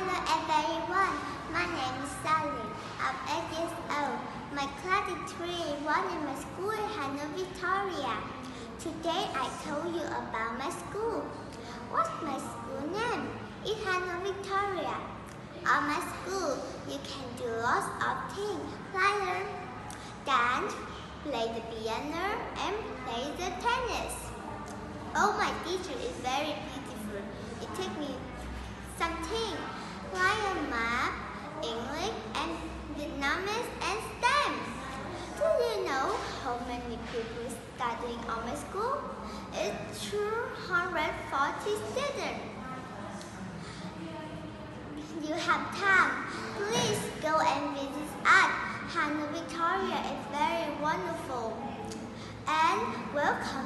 Hello everyone, my name is Sally. I'm 8 years old. My class is 3 one in my school in Hanoi, Victoria. Today I told you about my school. What's my school name? It's Hanoi, Victoria. At my school, you can do lots of things like dance, play the piano, and play the tennis. How many people studying on my school? It's 240 students. You have time, please go and visit us. Hanoi, Victoria is very wonderful. And welcome.